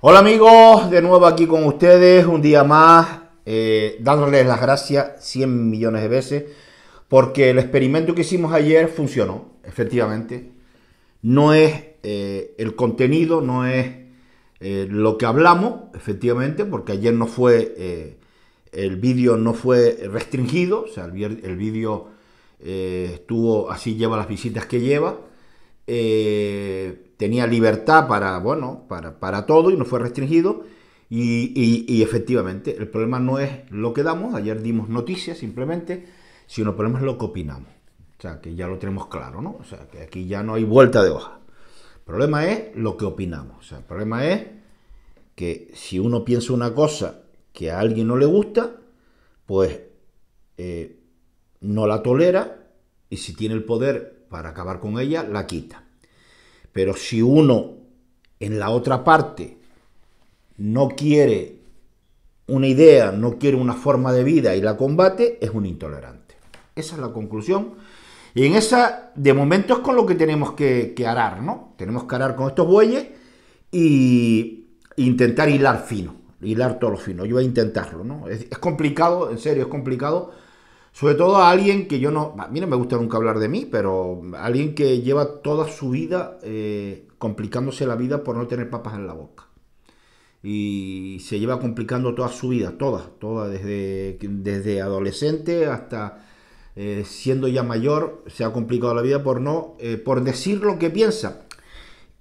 Hola amigos, de nuevo aquí con ustedes, un día más, eh, dándoles las gracias 100 millones de veces, porque el experimento que hicimos ayer funcionó, efectivamente. No es eh, el contenido, no es eh, lo que hablamos, efectivamente, porque ayer no fue, el vídeo no fue restringido, o sea, el vídeo estuvo, así lleva las visitas que lleva tenía libertad para, bueno, para, para todo y no fue restringido. Y, efectivamente, el problema no es lo que damos, ayer dimos noticias simplemente, sino el problema es lo que opinamos. O sea, que ya lo tenemos claro, ¿no? O sea, que aquí ya no hay vuelta de hoja. El problema es lo que opinamos. O sea, el problema es que si uno piensa una cosa que a alguien no le gusta, pues eh, no la tolera y si tiene el poder para acabar con ella, la quita. Pero si uno en la otra parte no quiere una idea, no quiere una forma de vida y la combate, es un intolerante. Esa es la conclusión. Y en esa, de momento, es con lo que tenemos que, arar, ¿no? Tenemos que arar con estos bueyes y intentar hilar fino, hilar todo lo fino. Yo voy a intentarlo, ¿no? Es, es complicado, en serio, es complicado sobre todo a alguien que yo no, a mí no me gusta nunca hablar de mí, pero alguien que lleva toda su vida eh, complicándose la vida por no tener papas en la boca. Y se lleva complicando toda su vida, toda, toda, desde, desde adolescente hasta eh, siendo ya mayor, se ha complicado la vida por no, eh, por decir lo que piensa.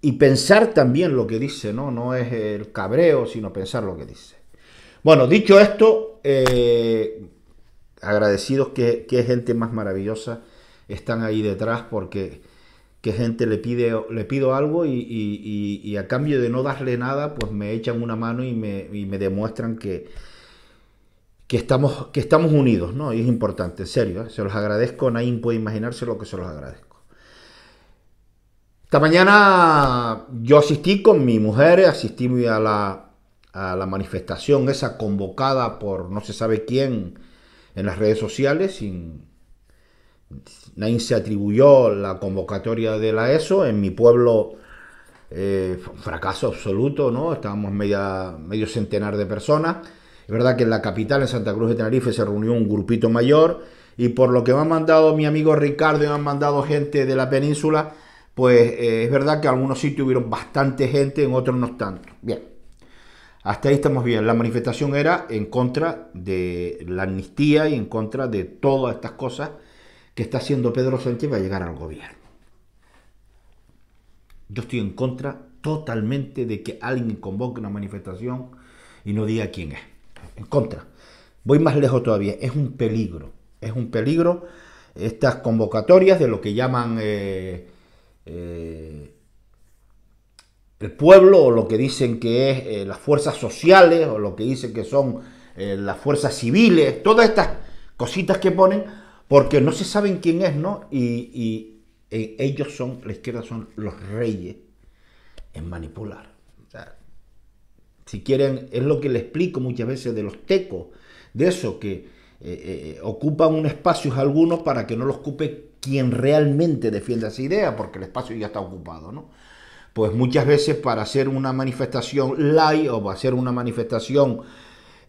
Y pensar también lo que dice, ¿no? No es el cabreo, sino pensar lo que dice. Bueno, dicho esto, agradecidos que, gente más maravillosa están ahí detrás porque que gente le pide le pido algo y, a cambio de no darle nada pues me echan una mano y me, demuestran que que estamos que estamos unidos no y es importante en serio ¿eh? se los agradezco nadie puede imaginarse lo que se los agradezco esta mañana yo asistí con mi mujer asistí a la, a la manifestación esa convocada por no se sabe quién en las redes sociales, sin, nadie se atribuyó la convocatoria de la ESO, en mi pueblo eh, fracaso absoluto, ¿no? Estábamos media, medio centenar de personas. Es verdad que en la capital, en Santa Cruz de Tenerife, se reunió un grupito mayor y por lo que me han mandado mi amigo Ricardo y me han mandado gente de la península, pues eh, es verdad que en algunos sitios hubieron bastante gente, en otros no tanto. Bien, hasta ahí estamos bien. La manifestación era en contra de la amnistía y en contra de todas estas cosas que está haciendo Pedro Sánchez para llegar al gobierno. Yo estoy en contra totalmente de que alguien convoque una manifestación y no diga quién es. En contra. Voy más lejos todavía. Es un peligro. Es un peligro estas convocatorias de lo que llaman eh, eh, el pueblo o lo que dicen que es eh, las fuerzas sociales o lo que dicen que son eh, las fuerzas civiles, todas estas cositas que ponen, porque no se saben quién es, ¿no? Y, eh, ellos son, la izquierda son los reyes en manipular. si quieren, es lo que le explico muchas veces de los tecos, de eso que ocupan un espacio algunos para que no lo ocupe quien realmente defienda esa idea, porque el espacio ya está ocupado, ¿no? Pues muchas veces para hacer una manifestación light o para hacer una manifestación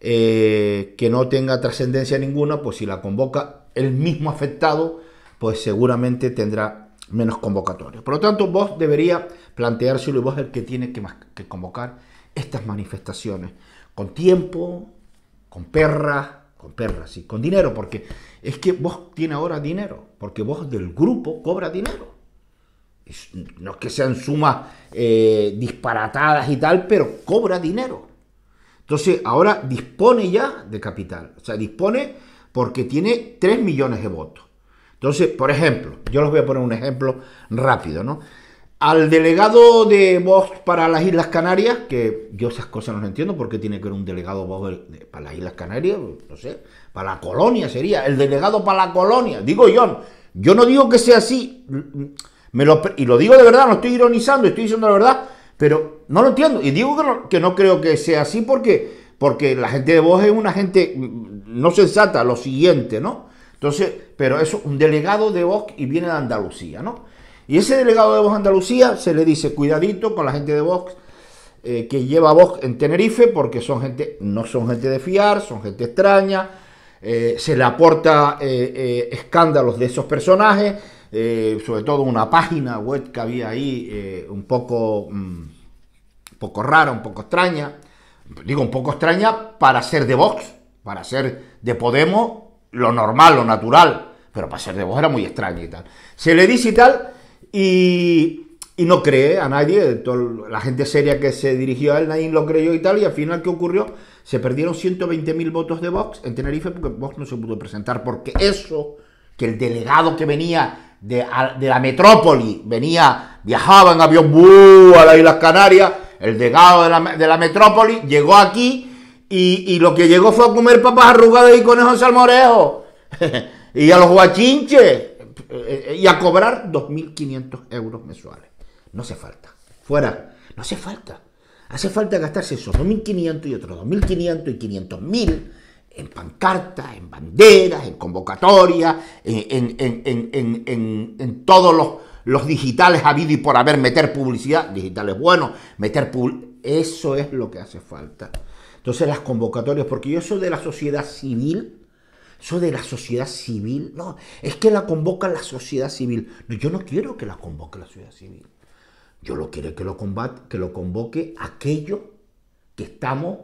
eh, que no tenga trascendencia ninguna, pues si la convoca el mismo afectado, pues seguramente tendrá menos convocatorios. Por lo tanto, vos debería planteárselo y vos el que tiene que, que convocar estas manifestaciones con tiempo, con perras, con perras, y con dinero, porque es que vos tiene ahora dinero, porque vos del grupo cobra dinero no es que sean sumas eh, disparatadas y tal, pero cobra dinero. Entonces ahora dispone ya de capital, o sea, dispone porque tiene 3 millones de votos. Entonces, por ejemplo, yo les voy a poner un ejemplo rápido, ¿no? Al delegado de Vox para las Islas Canarias, que yo esas cosas no entiendo, porque tiene que haber un delegado Vox para las Islas Canarias, no sé, para la colonia sería, el delegado para la colonia, digo yo, yo no digo que sea así, y lo digo de verdad, no estoy ironizando, estoy diciendo la verdad, pero no lo entiendo. Y digo que no, creo que sea así porque, porque la gente de Vox es una gente mm, no sensata, lo siguiente, ¿no? Entonces, pero eso, un delegado de Vox y viene de Andalucía, ¿no? Y ese delegado de Vox Andalucía se le dice, cuidadito con la gente de Vox, eh, que lleva Vox en Tenerife, porque son gente, no son gente de fiar, son gente extraña, eh, se le aporta escándalos de esos personajes, sobre todo una página web que había ahí un poco, mm, poco rara, un poco extraña, digo un poco extraña para ser de Vox, para ser de Podemos, lo normal, lo natural, pero para ser de Vox era muy extraño y tal. Se le dice y tal, y, no cree a nadie, la gente seria que se dirigió a él, nadie lo creyó y tal, y al final, ¿qué ocurrió? Se perdieron 120.000 votos de Vox en Tenerife porque Vox no se pudo presentar, porque eso, que el delegado que venía de, la metrópoli, venía, viajaba en avión a las Islas Canarias, el delegado de la, de la metrópoli llegó aquí y, lo que llegó fue a comer papas arrugadas y conejos salmorejo. y a los guachinches. Eh, y a cobrar 2.500 euros mensuales. No hace falta. Fuera. No hace falta. Hace falta gastarse esos 2.500 y otros 2.500 y 500.000 en pancartas, en banderas, en convocatorias, en, en, todos los, los, digitales habido y por haber, meter publicidad, digitales buenos, meter publicidad. Eso es lo que hace falta. Entonces las convocatorias, porque yo soy de la sociedad civil, soy de la sociedad civil, no, es que la convoca la sociedad civil. yo no quiero que la convoque la sociedad civil. Yo lo quiero que lo, combate, que lo convoque aquellos que estamos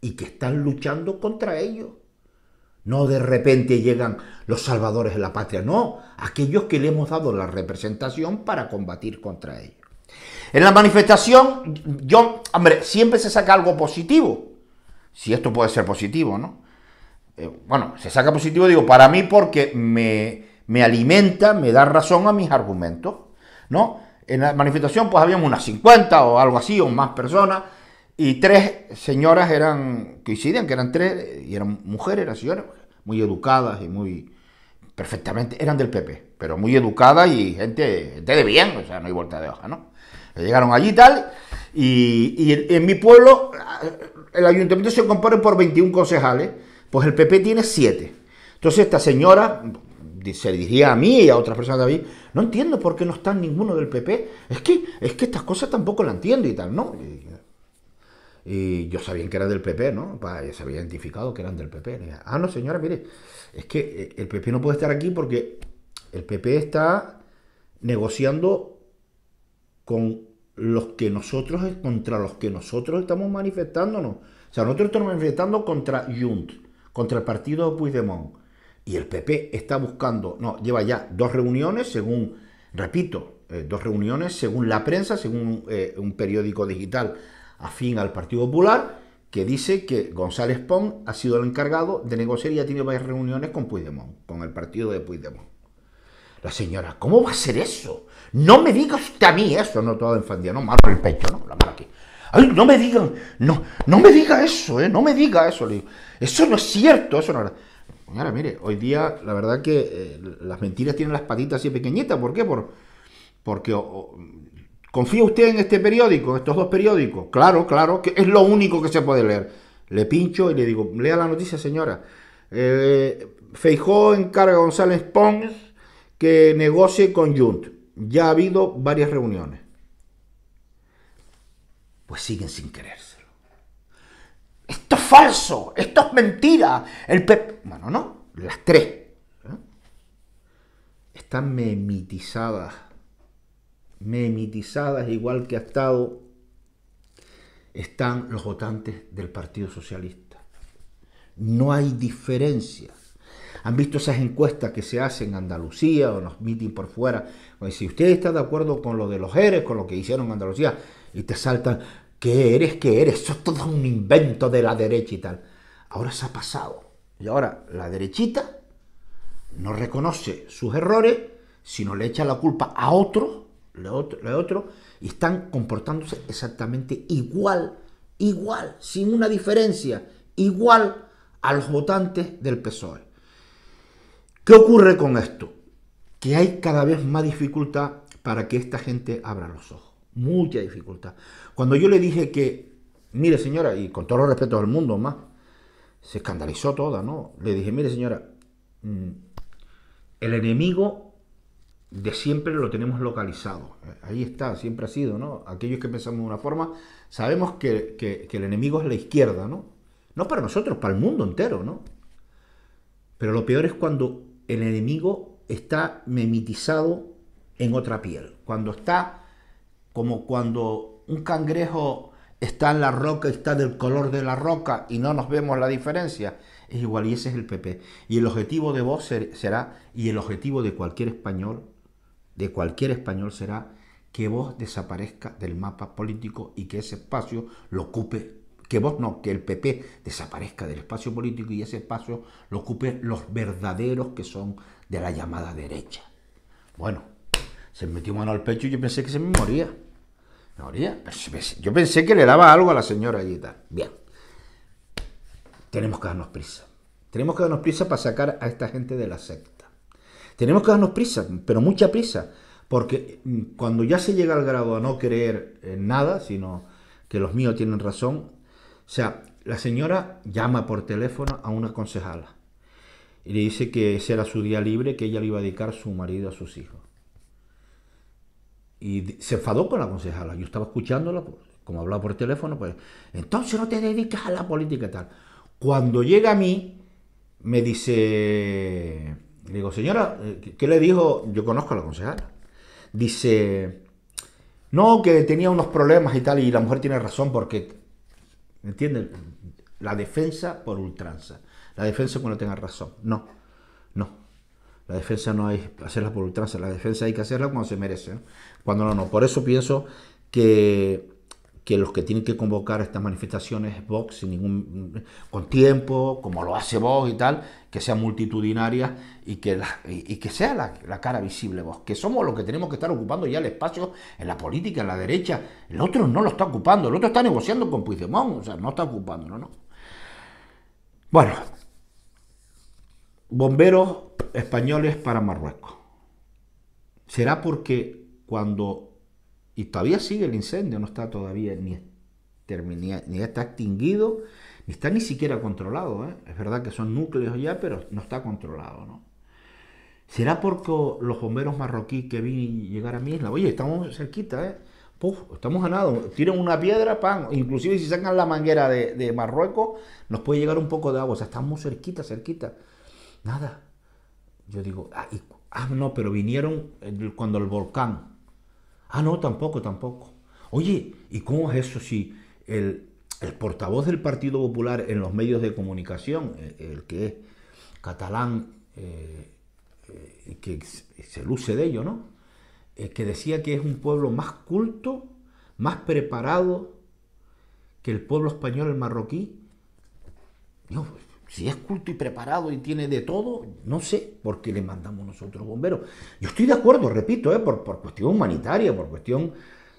y que están luchando contra ellos. No de repente llegan los salvadores de la patria, no, aquellos que le hemos dado la representación para combatir contra ellos. En la manifestación, yo, hombre, siempre se saca algo positivo si esto puede ser positivo, ¿no? Eh, bueno, se saca positivo, digo, para mí porque me, me, alimenta, me da razón a mis argumentos, ¿no? En la manifestación pues habíamos unas 50 o algo así, o más personas, y tres señoras eran, coincidían, que eran tres, y eran mujeres, eran señoras, muy educadas y muy perfectamente, eran del PP, pero muy educadas y gente, gente de bien, o sea, no hay vuelta de hoja, ¿no? Llegaron allí y tal, y, en mi pueblo el ayuntamiento se compone por 21 concejales, pues el PP tiene 7. Entonces esta señora se dirigía a mí y a otras personas también, no entiendo por qué no están ninguno del PP, es que, es que estas cosas tampoco la entiendo y tal, ¿no? Y, yo sabía que eran del PP, ¿no? Ya se había identificado que eran del PP. ah, no, señora, mire, es que eh, el PP no puede estar aquí porque el PP está negociando con los que nosotros, contra los que nosotros estamos manifestándonos. O sea, nosotros estamos manifestando contra Junt, contra el partido de Puigdemont. Y el PP está buscando, no, lleva ya dos reuniones, según, repito, eh, dos reuniones según la prensa, según eh, un periódico digital afín al Partido Popular, que dice que González Pons ha sido el encargado de negociar y ha tenido varias reuniones con Puigdemont, con el partido de Puigdemont. La señora, ¿cómo va a ser eso? No me diga usted a mí eso, no todo enfandía, no, malo el pecho, ¿no? La aquí. Ay, no me digan, no, no me diga eso, ¿eh? No me diga eso, le digo. Eso no es cierto, eso no es... Señora, mire, hoy día la verdad que eh, las mentiras tienen las patitas así pequeñitas, ¿por qué? Por, porque confía usted en este periódico, estos dos periódicos. Claro, claro, que es lo único que se puede leer. Le pincho y le digo, lea la noticia, señora. Eh, Feijó encarga a González Pons que negocie con Junt. Ya ha habido varias reuniones. Pues siguen sin querérselo. Esto es falso, esto es mentira. El Bueno, no, las tres. ¿eh? Están memitizadas. Memitizadas igual que ha estado están los votantes del Partido Socialista. No hay diferencia han visto esas encuestas que se hacen en Andalucía o los meetings por fuera. Pues si usted está de acuerdo con lo de los ERES, con lo que hicieron en Andalucía, y te saltan, ¿qué eres? ¿Qué eres? Eso es todo un invento de la derecha y tal. Ahora se ha pasado. Y ahora la derechita no reconoce sus errores, sino le echa la culpa a otro, le otro, otro y están comportándose exactamente igual, igual, sin una diferencia, igual a los votantes del PSOE. ¿Qué ocurre con esto? Que hay cada vez más dificultad para que esta gente abra los ojos. Mucha dificultad. Cuando yo le dije que, mire señora, y con todo el respeto del mundo más, se escandalizó toda, ¿no? Le dije, mire señora, mm, el enemigo de siempre lo tenemos localizado. Ahí está, siempre ha sido, ¿no? Aquellos que pensamos de una forma, sabemos que, que, el enemigo es la izquierda, ¿no? No para nosotros, para el mundo entero, ¿no? Pero lo peor es cuando el enemigo está memitizado en otra piel, cuando está como cuando un cangrejo está en la roca está del color de la roca y no nos vemos la diferencia, es igual y ese es el PP. Y el objetivo de vos será, y el objetivo de cualquier español, de cualquier español será que vos desaparezca del mapa político y que ese espacio lo ocupe, que vos no, que el PP desaparezca del espacio político y ese espacio lo ocupe los verdaderos que son de la llamada derecha. Bueno, se metió mano al pecho y yo pensé que se me moría. Me moría. Yo pensé que le daba algo a la señora y tal. Bien. Tenemos que darnos prisa. Tenemos que darnos prisa para sacar a esta gente de la secta. Tenemos que darnos prisa, pero mucha prisa porque mm, cuando ya se llega al grado a no creer en nada, sino que los míos tienen razón, o sea, la señora llama por teléfono a una concejala y le dice que ese era su día libre, que ella le iba a dedicar a su marido, a sus hijos. Y se enfadó con la concejala. Yo estaba escuchándola, pues, como hablaba por teléfono, pues, entonces no te dedicas a la política y tal. Cuando llega a mí, me dice, le digo, señora, eh, ¿qué le dijo? Yo conozco a la concejala dice, no, que tenía unos problemas y tal, y la mujer tiene razón porque, ¿entienden? La defensa por ultranza. La defensa cuando tenga razón. No, no. La defensa no hay hacerla por ultranza, la defensa hay que hacerla cuando se merece. Cuando no, no. Por eso pienso que que los que tienen que convocar estas manifestaciones es Vox sin ningún, con tiempo, como lo hace Vox y tal, que sean multitudinarias y que, y, que sea la, cara visible Vox, que somos los que tenemos que estar ocupando ya el espacio en la política, en la derecha. El otro no lo está ocupando, el otro está negociando con Puigdemont, o sea, no está ocupando, ¿no? Bueno, bomberos españoles para Marruecos. ¿Será porque cuando y todavía sigue el incendio, no está todavía ni, ni está extinguido, ni está ni siquiera controlado. ¿eh? Es verdad que son núcleos ya, pero no está controlado. ¿no? ¿Será porque los bomberos marroquíes que vi llegar a mi isla? Oye, estamos cerquita, ¿eh? estamos a nada. Tiran una piedra, pan. Inclusive si sacan la manguera de, Marruecos, nos puede llegar un poco de agua. O sea, estamos cerquita, cerquita. Nada. Yo digo, ah, ah no, pero vinieron cuando el volcán Ah, no, tampoco, tampoco. Oye, ¿y cómo es eso si el, portavoz del Partido Popular en los medios de comunicación, eh, el, que es catalán, eh, eh, que se luce de ello, ¿no? que decía que es un pueblo más culto, más preparado que el pueblo español, el marroquí. Dios, si es culto y preparado y tiene de todo, no sé por qué le mandamos nosotros bomberos. Yo estoy de acuerdo, repito, ¿eh? por, cuestión humanitaria, por cuestión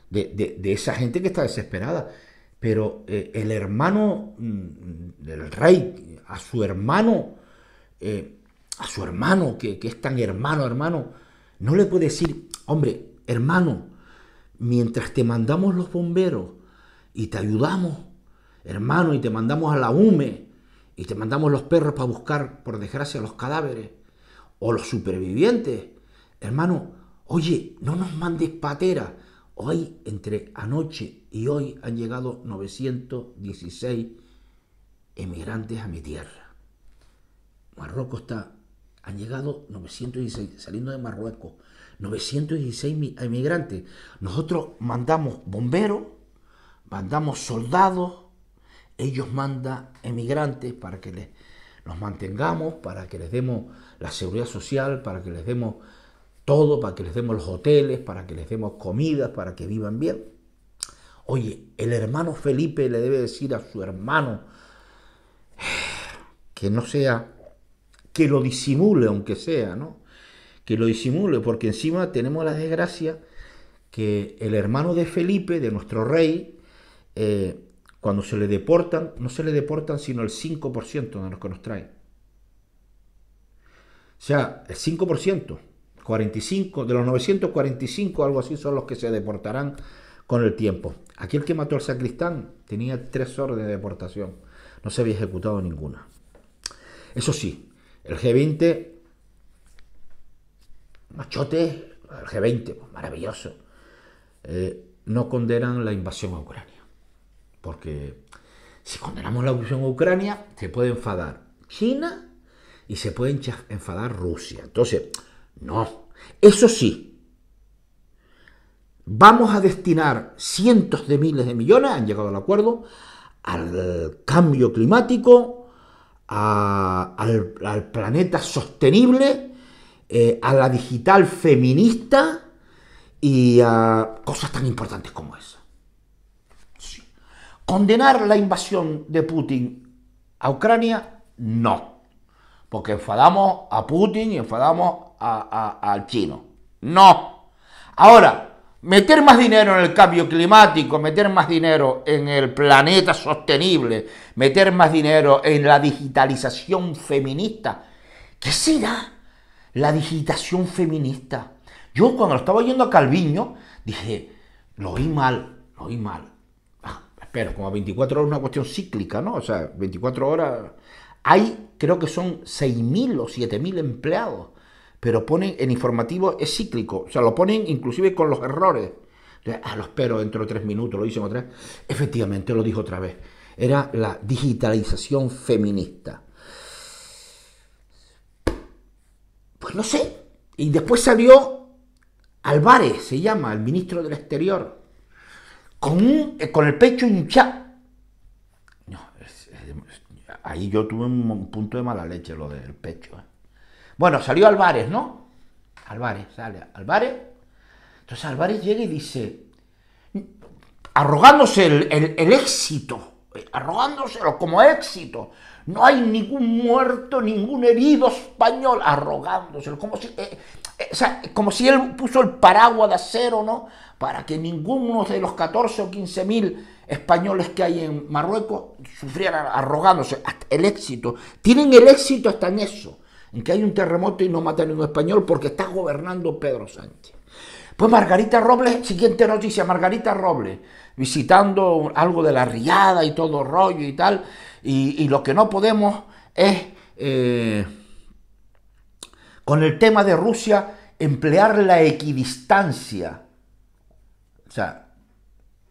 de, esa gente que está desesperada. Pero eh, el hermano mm, del rey, a su hermano, eh, a su hermano, que, que es tan hermano, hermano, no le puede decir, hombre, hermano, mientras te mandamos los bomberos y te ayudamos, hermano, y te mandamos a la UME, y te mandamos los perros para buscar, por desgracia, los cadáveres o los supervivientes. Hermano, oye, no nos mandes patera. Hoy, entre anoche y hoy, han llegado 916 emigrantes a mi tierra. Marruecos está, han llegado 916, saliendo de Marruecos, 916 emigrantes. Nosotros mandamos bomberos, mandamos soldados, ellos mandan emigrantes para que les, mantengamos, para que les demos la seguridad social, para que les demos todo, para que les demos los hoteles, para que les demos comidas, para que vivan bien. Oye, el hermano Felipe le debe decir a su hermano que no sea, que lo disimule aunque sea, ¿no? Que lo disimule, porque encima tenemos la desgracia que el hermano de Felipe, de nuestro rey, eh, cuando se le deportan, no se le deportan sino el 5% de los que nos traen. O sea, el 5%, 45, de los 945, algo así, son los que se deportarán con el tiempo. Aquel que mató al sacristán tenía tres órdenes de deportación, no se había ejecutado ninguna. Eso sí, el G20, machote, el G20, pues, maravilloso, eh, no condenan la invasión a Ucrania. Porque si condenamos la agresión a Ucrania, se puede enfadar China y se puede enfadar Rusia. Entonces, no. Eso sí, vamos a destinar cientos de miles de millones, han llegado al acuerdo, al cambio climático, al, planeta sostenible, eh, a la digital feminista y a cosas tan importantes como esa. Condenar la invasión de Putin a Ucrania, no. Porque enfadamos a Putin y enfadamos al chino. No. Ahora, meter más dinero en el cambio climático, meter más dinero en el planeta sostenible, meter más dinero en la digitalización feminista. ¿Qué será la digitación feminista? Yo cuando estaba oyendo a Calviño dije, lo oí mal, lo oí mal. Espera, como a 24 horas es una cuestión cíclica, ¿no? O sea, 24 horas... Hay, creo que son 6.000 o 7.000 empleados pero ponen en informativo, es cíclico, o sea, lo ponen inclusive con los errores. Ah, lo espero dentro de tres minutos, lo dicen otra vez. Efectivamente, lo dijo otra vez. Era la digitalización feminista. Pues no sé. Y después salió Álvarez, se llama, el ministro del Exterior, con, eh, con el pecho hinchado. ahí yo tuve un punto de mala leche lo del pecho. ¿eh? Bueno, salió Álvarez, ¿no? Álvarez, sale Álvarez. Entonces Álvarez llega y dice, arrogándose el, éxito, arrogándoselo como éxito. No hay ningún muerto, ningún herido español, arrogándoselo, como si, eh, eh, como si él puso el paraguas de acero, ¿no? Para que ninguno de los 14 o 15 mil españoles que hay en Marruecos sufrieran arrogándose el éxito. Tienen el éxito hasta en eso en que hay un terremoto y no mata a ningún español porque está gobernando Pedro Sánchez. Pues Margarita Robles, siguiente noticia, Margarita Robles, visitando algo de la riada y todo rollo y tal, y, lo que no podemos es, eh, con el tema de Rusia, emplear la equidistancia. O sea,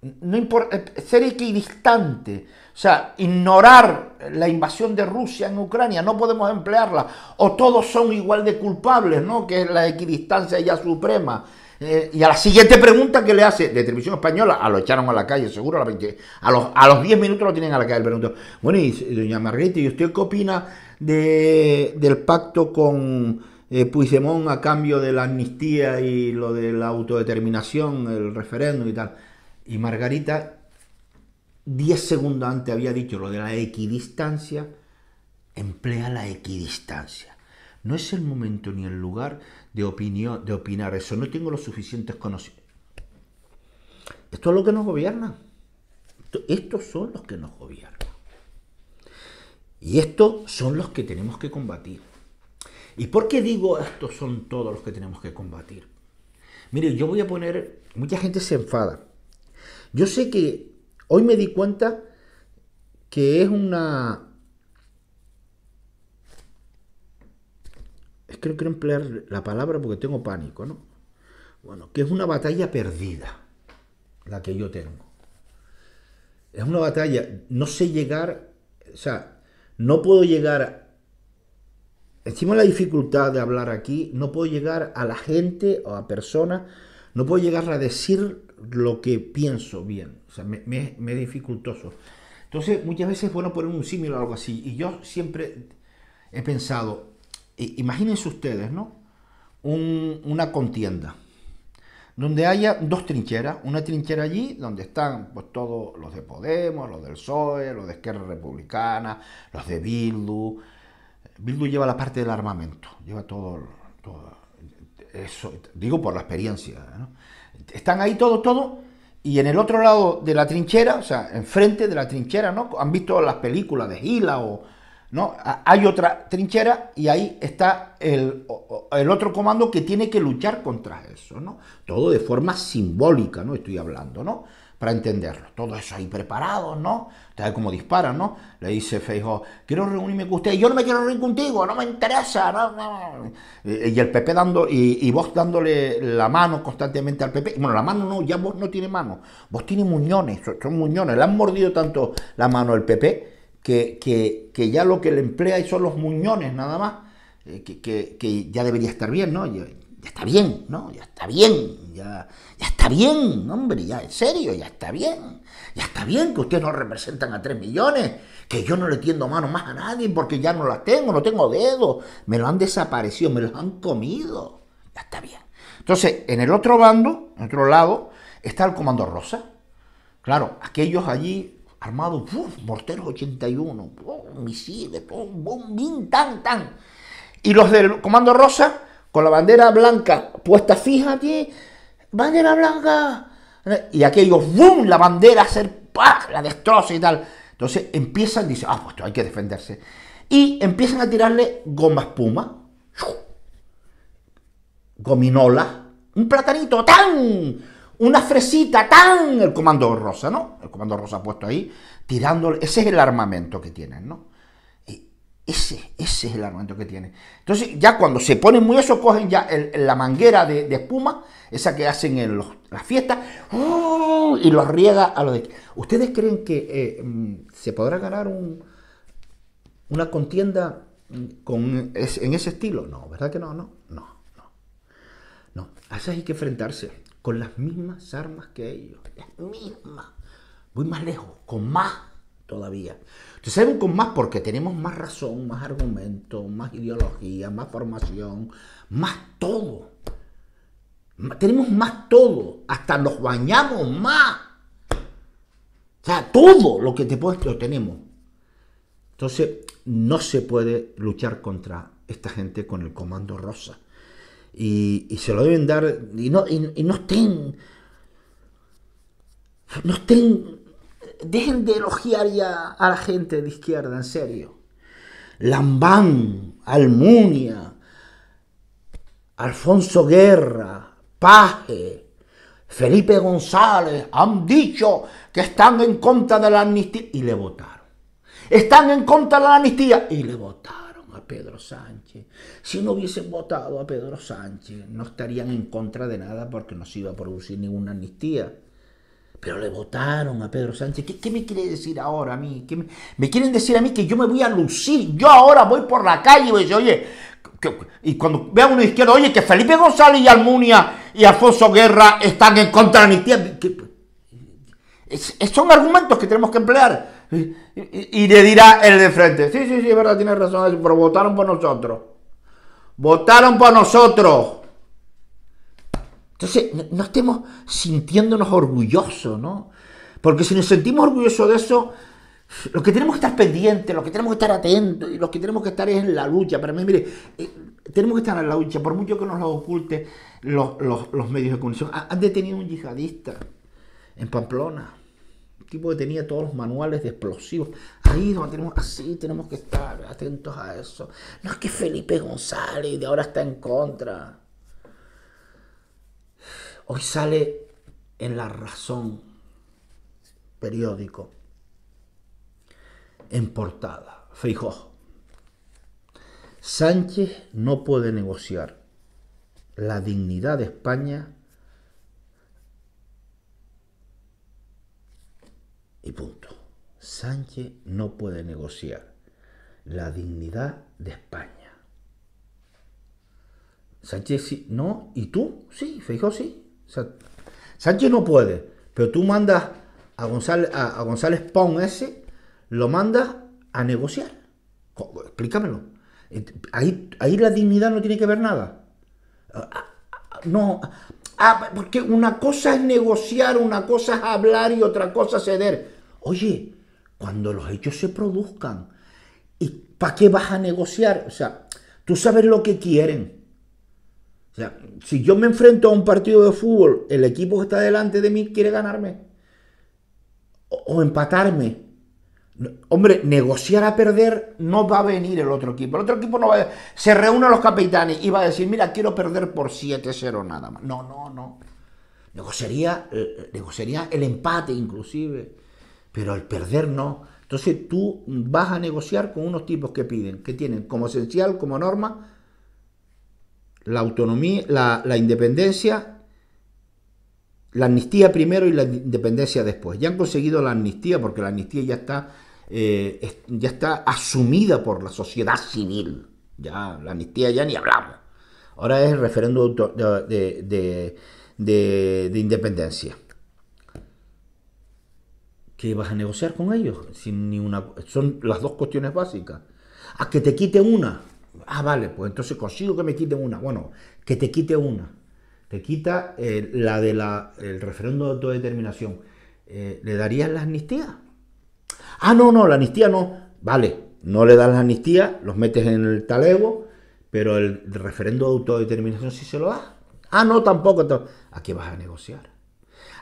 no importa, eh, ser equidistante, o sea, ignorar la invasión de Rusia en Ucrania, no podemos emplearla, o todos son igual de culpables, ¿no? Que es la equidistancia ya suprema. Eh, y a la siguiente pregunta que le hace de televisión española, a lo echaron a la calle, seguro, a, los, a los 10 minutos lo tienen a la calle. pregunto, bueno, y doña Margarita, ¿y usted qué opina de, del pacto con eh, Puigdemont a cambio de la amnistía y lo de la autodeterminación, el referéndum y tal? Y Margarita, 10 segundos antes había dicho lo de la equidistancia, emplea la equidistancia. No es el momento ni el lugar de, opinión, de opinar eso. No tengo los suficientes conocimientos. Esto es lo que nos gobierna. Estos son los que nos gobiernan. Y estos son los que tenemos que combatir. ¿Y por qué digo estos son todos los que tenemos que combatir? Mire, yo voy a poner, mucha gente se enfada. Yo sé que hoy me di cuenta que es una... Es que no quiero emplear la palabra porque tengo pánico, ¿no? Bueno, que es una batalla perdida, la que yo tengo. Es una batalla, no sé llegar, o sea, no puedo llegar, encima la dificultad de hablar aquí, no puedo llegar a la gente o a personas, no puedo llegar a decir lo que pienso bien. O sea, me, es dificultoso. Entonces, muchas veces es bueno poner un símil o algo así. Y yo siempre he pensado, imagínense ustedes, ¿no? una contienda donde haya dos trincheras, una trinchera allí donde están pues todos los de Podemos, los del PSOE, los de Esquerra Republicana, los de Bildu. Bildu lleva la parte del armamento, lleva todo, todo eso, digo por la experiencia, están ahí todos, todos, y en el otro lado de la trinchera, o sea, enfrente de la trinchera, ¿no? Han visto las películas de Gila o, ¿no? Hay otra trinchera y ahí está el, el, otro comando que tiene que luchar contra eso, ¿no? Todo de forma simbólica, ¿no? Estoy hablando, ¿no? para entenderlo. Todo eso ahí preparado, ¿no? Ustedes cómo disparan, ¿no? Le dice Feijóo, quiero reunirme con usted. Yo no me quiero reunir contigo, no me interesa. No, Y el PP dando, y, vos dándole la mano constantemente al PP. Bueno, la mano no, ya vos no tiene mano. Vos tienes muñones, son muñones. Le han mordido tanto la mano al PP que, que, que ya lo que le emplea son los muñones nada más. Eh, que, que, ya debería estar bien, ¿no? Ya, está bien, ¿no? Ya está bien, ya, ya está bien, hombre, ya en serio, ya está bien. Ya está bien que ustedes no representan a 3 millones, que yo no le tiendo mano más a nadie porque ya no las tengo, no tengo dedos, me lo han desaparecido, me los han comido. Ya está bien. Entonces, en el otro bando, en otro lado, está el Comando Rosa. Claro, aquellos allí armados, uf, morteros 81, misiles, bum, bum, tan, tan. Y los del Comando Rosa, con la bandera blanca puesta fija aquí, bandera blanca, y aquellos, ¡bum! La bandera, hacer, ¡pah! La destroza y tal. Entonces empiezan, dicen, ah, pues hay que defenderse. Y empiezan a tirarle goma espuma, gominola, un platanito tan, una fresita tan, el comando rosa, ¿no? El comando rosa puesto ahí, tirándole, ese es el armamento que tienen, ¿no? Ese, ese es el armamento que tienen. Entonces, ya cuando se ponen muy eso, cogen ya la manguera de, espuma, esa que hacen en las fiestas, ¡oh! y lo riega a los de... ¿Ustedes creen que eh, mm, se podrá ganar un, una contienda con, en ese estilo? No, ¿verdad que no? No, no, no. No, a eso hay que enfrentarse con las mismas armas que ellos, las mismas. Voy más lejos, con más todavía. Ustedes saben con más porque tenemos más razón, más argumento, más ideología, más formación, más todo. Tenemos más todo, hasta nos bañamos más. O sea, todo lo que te puedes lo tenemos. Entonces, no se puede luchar contra esta gente con el comando rosa. Y, se lo deben dar, y no, y no estén, no estén dejen de elogiar ya a la gente de izquierda, en serio. Lambán, Almunia, Alfonso Guerra, Paje, Felipe González han dicho que están en contra de la amnistía y le votaron. Están en contra de la amnistía y le votaron Pedro Sánchez. Si no hubiesen votado a Pedro Sánchez, no estarían en contra de nada porque no se iba a producir ninguna amnistía. Pero le votaron a Pedro Sánchez. ¿Qué, me quiere decir ahora a mí? me, quieren decir a mí que yo me voy a lucir. Yo ahora voy por la calle y voy a decir, oye, y cuando vea uno de izquierda, oye, que Felipe González y Almunia y Alfonso Guerra están en contra de amnistía. son argumentos que tenemos que emplear. Y, le dirá el de frente, sí, sí, sí, es verdad, tiene razón, pero votaron por nosotros. Votaron por nosotros. Entonces, no estemos sintiéndonos orgullosos, ¿no? Porque si nos sentimos orgullosos de eso, lo que tenemos que estar pendientes, lo que tenemos que estar atentos y lo que tenemos que estar es en la lucha. Para mí, mire, eh, tenemos que estar en la lucha, por mucho que nos lo oculte los, medios de comunicación. Han detenido un yihadista en Pamplona, tipo que tenía todos los manuales de explosivos. Ahí tenemos, así tenemos que estar atentos a eso. No es que Felipe González de ahora está en contra. Hoy sale en La Razón periódico, en portada, Feijó. Sánchez no puede negociar la dignidad de España y punto. Sánchez no puede negociar la dignidad de España. Sánchez sí, no, y tú, sí, Feijó sí. Sánchez no puede, pero tú mandas a González, a, Pon ese, lo mandas a negociar. Explícamelo. Ahí, ahí la dignidad no tiene que ver nada. Ah, ah, no, ah, porque una cosa es negociar, una cosa es hablar y otra cosa es ceder. Oye, cuando los hechos se produzcan, ¿y para qué vas a negociar? O sea, tú sabes lo que quieren. O sea, si yo me enfrento a un partido de fútbol, el equipo que está delante de mí quiere ganarme o, empatarme. Hombre, negociar a perder no va a venir el otro equipo. El otro equipo no va a... Se reúnen los capitanes y va a decir, mira, quiero perder por 7-0 nada más. No, no, no. negociaría, eh, negociaría el empate inclusive, pero el perder no. Entonces tú vas a negociar con unos tipos que piden, que tienen como esencial, como norma, la autonomía, la, independencia, la amnistía primero y la independencia después. Ya han conseguido la amnistía porque la amnistía ya está, eh, ya está asumida por la sociedad civil. Ya la amnistía ya ni hablamos. Ahora es el referéndum de, independencia. ¿Qué vas a negociar con ellos? Sin ni son las dos cuestiones básicas. A que te quite una. Ah, vale, pues entonces consigo que me quiten una. Bueno, que te quite una. Te quita eh, la del el referéndum de autodeterminación. Eh, ¿Le darías la amnistía? Ah, no, no, la amnistía no. Vale, no le das la amnistía, los metes en el talego, pero el referéndum de autodeterminación sí se lo da. Ah, no, tampoco. ¿A qué vas a negociar?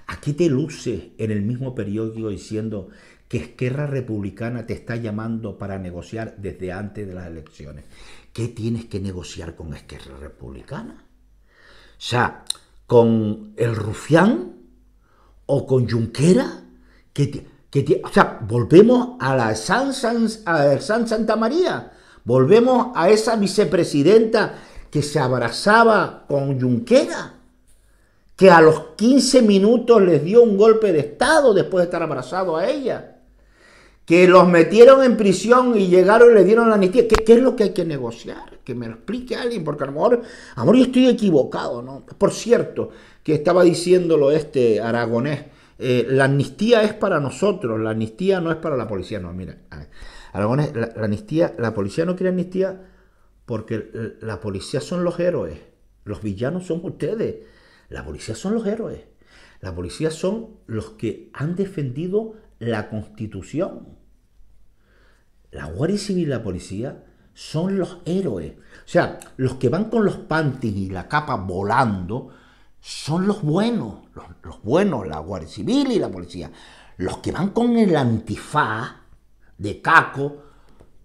¿A qué te luces en el mismo periódico diciendo que Esquerra Republicana te está llamando para negociar desde antes de las elecciones? ¿Qué tienes que negociar con Esquerra Republicana? O sea, con el rufián o con Junquera, que, que, o sea, volvemos a la San, a San Santa María, volvemos a esa vicepresidenta que se abrazaba con Junquera, que a los 15 minutos les dio un golpe de Estado después de estar abrazado a ella, que los metieron en prisión y llegaron y le dieron la amnistía. ¿Qué, es lo que hay que negociar? Que me lo explique alguien, porque a lo mejor, amor, yo estoy equivocado, ¿no? Por cierto, que estaba diciéndolo este aragonés, eh, la amnistía es para nosotros, la amnistía no es para la policía, no, mira, aragonés, la amnistía, la policía no quiere amnistía porque la policía son los héroes, los villanos son ustedes, la policía son los héroes, la policía son los que han defendido la constitución. La Guardia Civil y la policía son los héroes. O sea, los que van con los panties y la capa volando son los buenos, los, los buenos, la Guardia Civil y la policía. Los que van con el antifaz de caco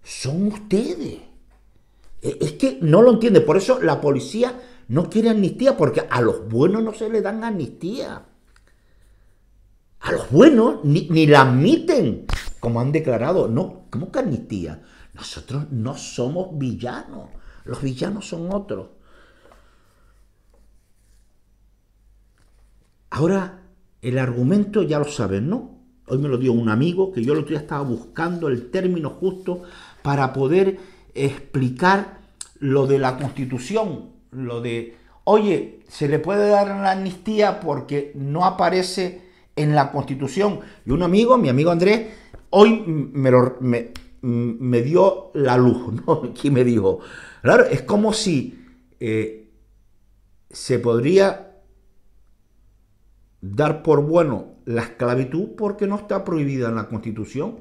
son ustedes. E, es que no lo entiende. Por eso la policía no quiere amnistía, porque a los buenos no se le dan amnistía. A los buenos ni, la admiten, como han declarado. No, ¿cómo que amnistía? Nosotros no somos villanos. Los villanos son otros. Ahora, el argumento ya lo saben, ¿no? Hoy me lo dio un amigo que yo el otro día estaba buscando el término justo para poder explicar lo de la constitución, lo de, oye, se le puede dar la amnistía porque no aparece en la constitución. Y un amigo, mi amigo Andrés, hoy me, me, dio la luz, ¿no? Aquí me dijo, claro, es como si eh, se podría dar por bueno la esclavitud porque no está prohibida en la constitución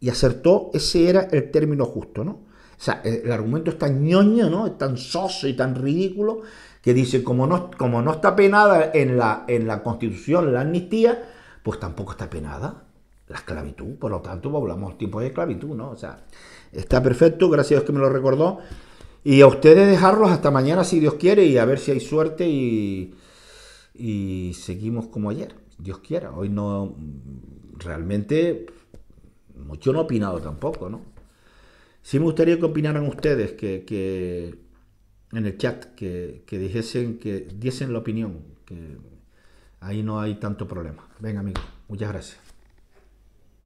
y acertó, ese era el término justo, ¿no? O sea, el argumento es tan ñoño, ¿no? Es tan soso y tan ridículo que dice, como no, como no está penada en la, en la Constitución la amnistía, pues tampoco está penada la esclavitud. Por lo tanto, pues hablamos tiempo de esclavitud, ¿no? O sea, está perfecto, gracias a Dios que me lo recordó. Y a ustedes dejarlos hasta mañana si Dios quiere y a ver si hay suerte y, y seguimos como ayer. Dios quiera. Hoy no, realmente yo no he opinado tampoco, ¿no? Sí me gustaría que opinaran ustedes, que, en el chat, que, que, dijesen, que diesen la opinión, que ahí no hay tanto problema. Venga, amigo, muchas gracias.